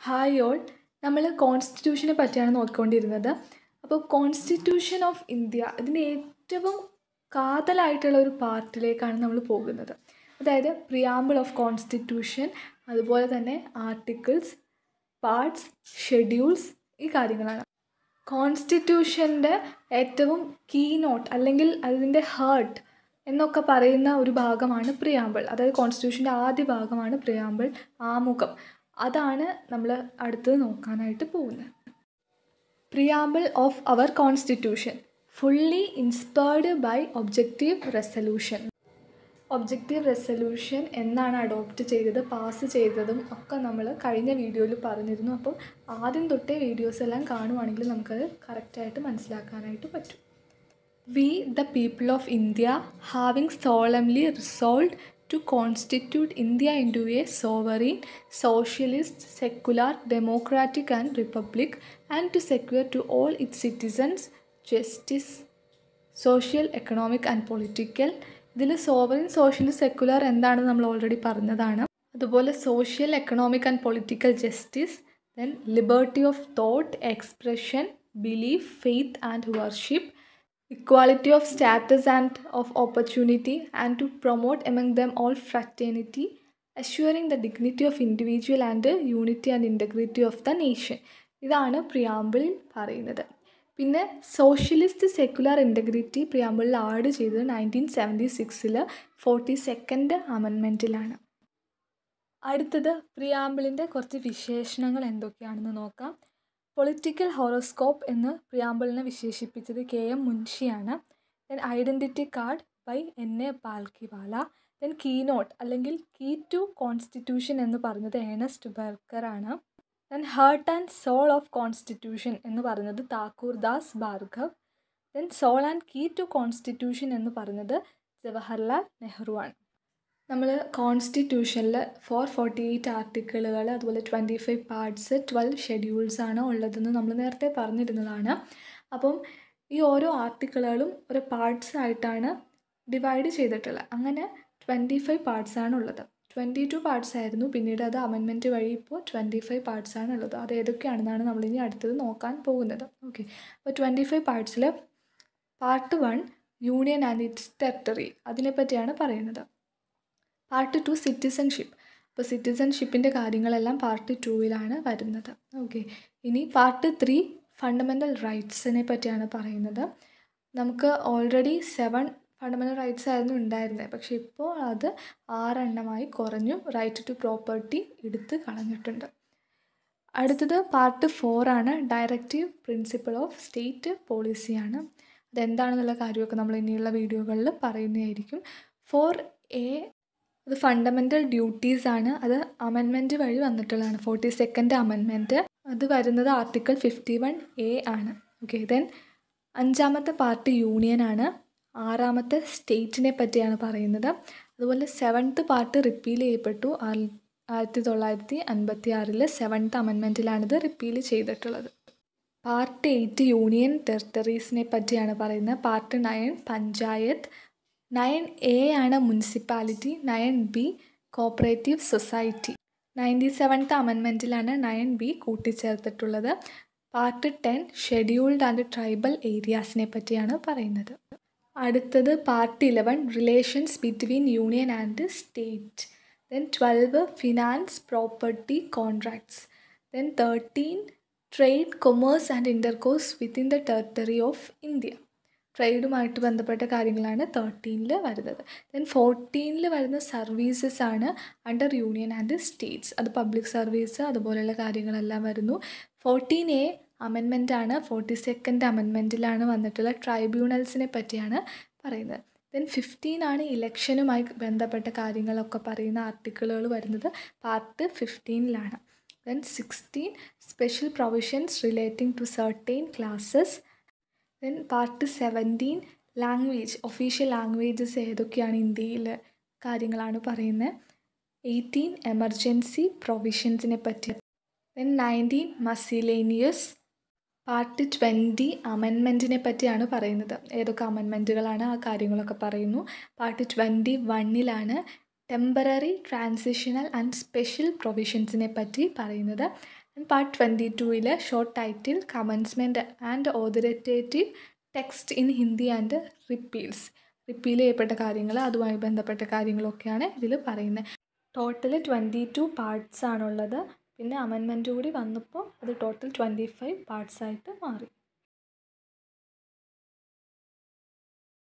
Hi all നമ്മൾ കോൺസ്റ്റിറ്റ്യൂഷനെ പറ്റിയാണ് നോക്കിക്കൊണ്ടിരുന്നത്. അപ്പോൾ കോൺസ്റ്റിറ്റ്യൂഷൻ ഓഫ് ഇന്ത്യ ഇതിന്റെ ഏറ്റവും കാതലായിട്ടുള്ള ഒരു പാർട്ടിലേക്കാണ് നമ്മൾ പോകുന്നത്. അതായത് പ്രിയാമ്പിൾ ഓഫ് കോൺസ്റ്റിറ്റ്യൂഷൻ അതുപോലെ തന്നെ ആർട്ടിക്കിൾസ് പാർട്സ് ഷെഡ്യൂൾസ് ഈ കാര്യങ്ങളാണ്. കോൺസ്റ്റിറ്റ്യൂഷന്റെ ഏറ്റവും കീ നോട്ട് അല്ലെങ്കിൽ അതിന്റെ ഹേർട്ട് എന്നൊക്കെ പറയുന്ന ഒരു ഭാഗമാണ് പ്രിയാമ്പിൾ അതായത് കോൺസ്റ്റിറ്റ്യൂഷന്റെ ആദ്യ ഭാഗമാണ് പ്രിയാമ്പിൾ ആമുഖം. അതാണ് നമ്മൾ അടുത്തത് നോക്കാനായിട്ട് പോകുന്നത്. Preamble of our constitution fully inspired by objective resolution objective resolution എന്നാണ് അഡോപ്റ്റ് ചെയ്തത് പാസ് ചെയ്തതും ഒക്കെ നമ്മൾ കഴിഞ്ഞ വീഡിയോയിൽ പറഞ്ഞിരുന്നു. അപ്പം ആദ്യം തൊട്ടേ വീഡിയോസ് എല്ലാം കാണുവാണെങ്കിൽ നമുക്കത് കറക്റ്റായിട്ട് മനസ്സിലാക്കാനായിട്ട് പറ്റും. We the people of India having solemnly resolve to constitute India into a sovereign, socialist, secular, democratic and republic and to secure to all its citizens justice, social, economic and political. ഇതിൽ sovereign socialist secular എന്താണെന്ന് നമ്മൾ already പറഞ്ഞതാണ് അതുപോലെ social economic and political justice then liberty of thought expression belief faith and worship equality of status and of opportunity and to promote among them all fraternity assuring the dignity of individual and unity and integrity of the nation ഇതാണ് പ്രിയാമ്പിളിൽ പറയുന്നത് പിന്നെ socialist secular integrity പ്രിയാമ്പിളിൽ add ചെയ്തത് nineteen seventy സിക്സിൽ forty second അമെൻമെന്റിലാണ് അടുത്തത് പ്രിയാമ്പിളിന്റെ കുറച്ച് വിശേഷണങ്ങൾ എന്തൊക്കെയാണെന്ന് നോക്കാം പൊളിറ്റിക്കൽ ഹോറോസ്കോപ്പ് എന്ന് പ്രിയാമ്പിളിനെ വിശേഷിപ്പിച്ചത് K M മുൻഷിയാണ്. Then identity card by N A Palkhivala then key note അല്ലെങ്കിൽ കീ ടു കോൺസ്റ്റിറ്റ്യൂഷൻ എന്ന് പറഞ്ഞത് Ernest ബർക്കറാണ് then heart and soul of constitution എന്ന് പറഞ്ഞത് Thakur Das Bhargav. Then soul and key to constitution എന്ന് പറഞ്ഞത് ജവഹർലാൽ നെഹ്റു ആണ് നമ്മൾ കോൺസ്റ്റിറ്റ്യൂഷനിൽ ഫോർ ഫോർട്ടി എയ്റ്റ് ആർട്ടിക്കിളുകൾ അതുപോലെ twenty five parts twelve schedules ആണ് ഉള്ളതെന്ന് നമ്മൾ നേരത്തെ പറഞ്ഞിരുന്നതാണ്. അപ്പം ഈ ഓരോ ആർട്ടിക്കിളുകളും ഒരു പാർട്സ് ആയിട്ടാണ് ഡിവൈഡ് ചെയ്തിട്ടുള്ളത്. അങ്ങനെ ട്വന്റി ഫൈവ് പാർട്സ് ആണ് ഉള്ളത്. ട്വന്റി ടു പാർട്സ് ആയിരുന്നു. പിന്നീട് അത് അമെൻമെന്റ് വഴി ഇപ്പോൾ ട്വന്റി ഫൈവ് പാർട്സ് ആണ് ഉള്ളത്. അത് ഏതൊക്കെയാണെന്നാണ് നമ്മളിനി അടുത്തത് നോക്കാൻ പോകുന്നത്. ഓക്കെ അപ്പോൾ twenty five പാർട്സിൽ part one union and its territory അതിനെപ്പറ്റിയാണ് പറയുന്നത്. Part two citizenship. അപ്പോൾ സിറ്റിസൺഷിപ്പിന്റെ കാര്യങ്ങളെല്ലാം പാർട്ട് ടൂവിലാണ് വരുന്നത്. ഓക്കെ. ഇനി പാർട്ട് ത്രീ ഫണ്ടമെന്റൽ റൈറ്റ്സിനെ പറ്റിയാണ് പറയുന്നത്. നമുക്ക് ഓൾറെഡി സെവൻ ഫണ്ടമെന്റൽ റൈറ്റ്സ് ആയിരുന്നു ഉണ്ടായിരുന്നത്. പക്ഷേ ഇപ്പോൾ അത് ആറെണ്ണമായി കുറഞ്ഞു. റൈറ്റ് ടു പ്രോപ്പർട്ടി എടുത്ത് കളഞ്ഞിട്ടുണ്ട്. അടുത്തത് പാർട്ട് ഫോറാണ്. ഡയറക്റ്റീവ് പ്രിൻസിപ്പിൾ ഓഫ് സ്റ്റേറ്റ് പോളിസിയാണ്. അതെന്താണെന്നുള്ള കാര്യമൊക്കെ നമ്മൾ ഇനിയുള്ള വീഡിയോകളിൽ പറയുന്നതായിരിക്കും. ഫോർ എ അത് ഫണ്ടമെന്റൽ ഡ്യൂട്ടീസ് ആണ്. അത് അമെൻമെന്റ് വഴി വന്നിട്ടുള്ളതാണ്. ഫോർട്ടി സെക്കൻഡ് അമെൻമെന്റ് അത് വരുന്നത് ആർട്ടിക്കിൾ ഫിഫ്റ്റി വൺ എ ആണ്. ഓക്കെ ദെൻ അഞ്ചാമത്തെ പാർട്ട് യൂണിയൻ ആണ്. ആറാമത്തെ സ്റ്റേറ്റിനെ പറ്റിയാണ് പറയുന്നത്. അതുപോലെ സെവൻത്ത് പാർട്ട് റിപ്പീൽ ചെയ്യപ്പെട്ടു. ആയിരത്തി തൊള്ളായിരത്തി അൻപത്തി ആറിൽ സെവൻത്ത് അമെൻമെന്റിലാണിത് റിപ്പീൽ ചെയ്തിട്ടുള്ളത് പാർട്ട് എയ്റ്റ് യൂണിയൻ ടെറിട്ടറീസിനെ പറ്റിയാണ് പറയുന്നത്. Part nine panchayat nine A ആണ് municipality nine B cooperative society. Ninety seventh അമെൻമെന്റിലാണ് nine B കൂട്ടിച്ചേർത്തിട്ടുള്ളത്. Part ten scheduled and tribal ഏരിയാസിനെ പറ്റിയാണ് പറയുന്നത്. അടുത്തത് part eleven relations between union and state. Then twelve finance property contracts. Then thirteen trade commerce and intercourse within the territory of India. ട്രേഡുമായിട്ട് ബന്ധപ്പെട്ട കാര്യങ്ങളാണ് തേർട്ടീനിൽ വരുന്നത്. Then ഫോർട്ടീനിൽ വരുന്ന services ആണ് അണ്ടർ യൂണിയൻ ആൻഡ് സ്റ്റേറ്റ്സ് അത് പബ്ലിക് സർവീസ് അതുപോലെയുള്ള കാര്യങ്ങളെല്ലാം വരുന്നു. ഫോർട്ടീൻ എ അമെൻമെന്റ് ആണ്. ഫോർട്ടി സെക്കൻഡ് അമെൻമെന്റിലാണ് വന്നിട്ടുള്ള ട്രൈബ്യൂണൽസിനെ പറ്റിയാണ് പറയുന്നത്. ദെൻ ഫിഫ്റ്റീൻ ആണ് ഇലക്ഷനുമായി ബന്ധപ്പെട്ട കാര്യങ്ങളൊക്കെ പറയുന്ന ആർട്ടിക്കിളുകൾ വരുന്നത്. Part ഫിഫ്റ്റീനിലാണ് then sixteen special provisions relating to certain classes then part seventeen language official languages ഏതൊക്കെയാണ് ഇന്ത്യയിൽ കാര്യങ്ങളാണ് പറയുന്നത് എയ്റ്റീൻ എമർജൻസി പ്രൊവിഷൻസിനെ പറ്റി. Then nineteen miscellaneous. Part twenty അമെൻമെന്റിനെ പറ്റിയാണ് പറയുന്നത്. ഏതൊക്കെ അമെൻമെന്റുകളാണ് ആ കാര്യങ്ങളൊക്കെ പറയുന്നു? പാർട്ട് ട്വന്റി വണ്ണിലാണ് ടെമ്പററി ട്രാൻസിഷണൽ ആൻഡ് സ്പെഷ്യൽ പ്രൊവിഷൻസിനെ പറ്റി പറയുന്നത്. Part twenty ടുവിലെ short title commencement and authoritative text in Hindi and repeals repeal ചെയ്യപ്പെട്ട കാര്യങ്ങൾ അതുമായി ബന്ധപ്പെട്ട കാര്യങ്ങളൊക്കെയാണ് ഇതിൽ പറയുന്നത് ടോട്ടൽ ട്വന്റി ടു പാർട്സ് ആണുള്ളത്. പിന്നെ അമെൻമെന്റ് കൂടി വന്നപ്പോൾ അത് ടോട്ടൽ ട്വന്റി ഫൈവ് പാർട്സ് ആയിട്ട് മാറി.